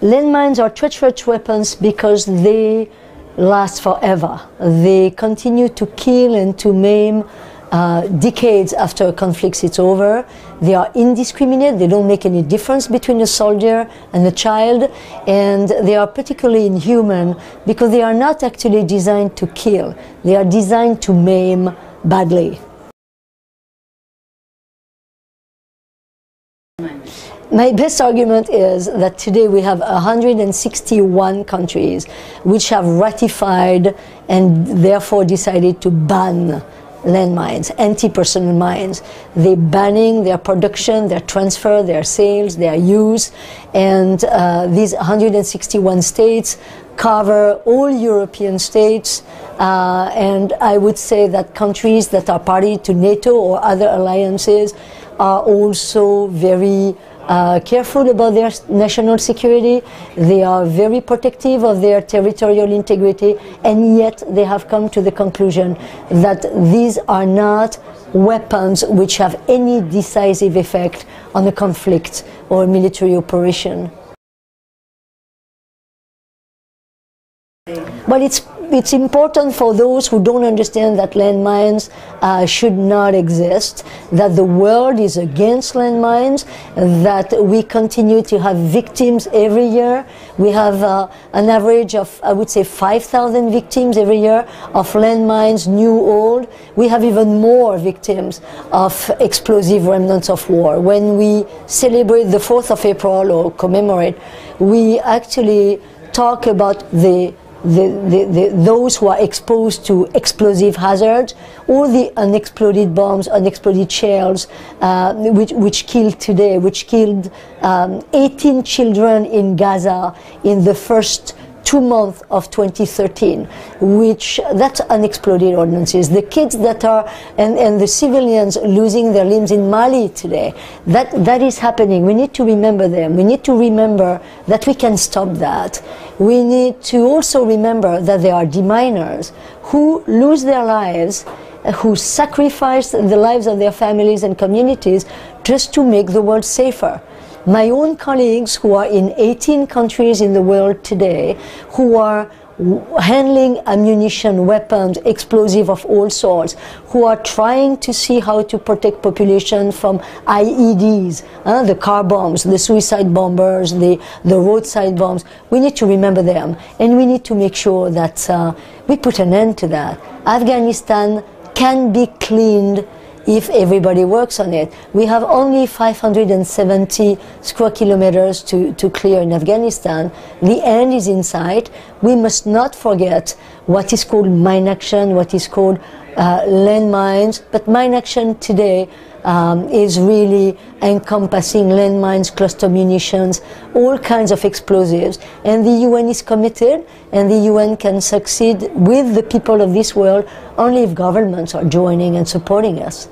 Landmines are treacherous weapons because they last forever. They continue to kill and to maim uh, decades after a conflict is over. They are indiscriminate, they don't make any difference between a soldier and a child, and they are particularly inhuman because they are not actually designed to kill, they are designed to maim badly. My best argument is that today we have 161 countries which have ratified and therefore decided to ban landmines, anti-personnel mines. They're banning their production, their transfer, their sales, their use, and uh, these 161 states cover all European states, uh, and I would say that countries that are party to NATO or other alliances are also very uh, careful about their national security. They are very protective of their territorial integrity, and yet they have come to the conclusion that these are not weapons which have any decisive effect on a conflict or military operation. But it's it's important for those who don't understand that landmines uh, should not exist, that the world is against landmines, that we continue to have victims every year. We have uh, an average of, I would say, 5,000 victims every year of landmines, new, old. We have even more victims of explosive remnants of war. When we celebrate the 4th of April or commemorate, we actually talk about the the, the, the, those who are exposed to explosive hazards or the unexploded bombs, unexploded shells, uh, which, which killed today, which killed um, 18 children in Gaza in the first two months of 2013, which that's unexploded ordnances. The kids that are and, and the civilians losing their limbs in Mali today, that that is happening. We need to remember them. We need to remember that we can stop that. We need to also remember that there are deminers who lose their lives who sacrifice the lives of their families and communities just to make the world safer my own colleagues who are in 18 countries in the world today, who are handling ammunition, weapons, explosive of all sorts, who are trying to see how to protect population from IEDs, uh, the car bombs, the suicide bombers, the, the roadside bombs. We need to remember them, and we need to make sure that uh, we put an end to that. Afghanistan can be cleaned if everybody works on it. We have only 570 square kilometers to, to clear in Afghanistan. The end is in sight. We must not forget what is called mine action, what is called uh, landmines, but mine action today um, is really encompassing landmines, cluster munitions, all kinds of explosives. And the UN is committed, and the UN can succeed with the people of this world only if governments are joining and supporting us.